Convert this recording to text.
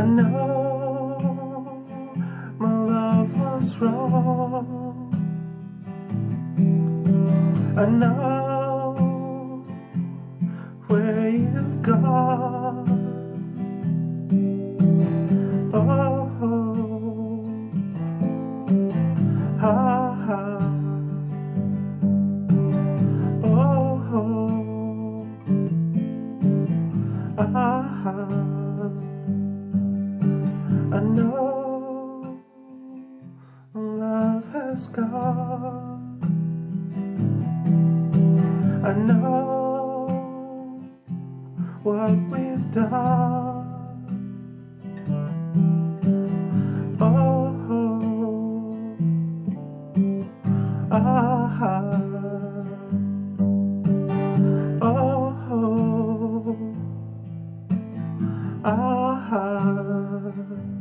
I know my love was wrong. I know where you've gone. Oh, ah, ah. oh, ah. I know love has gone. I know what we've done. Oh, ah, ah.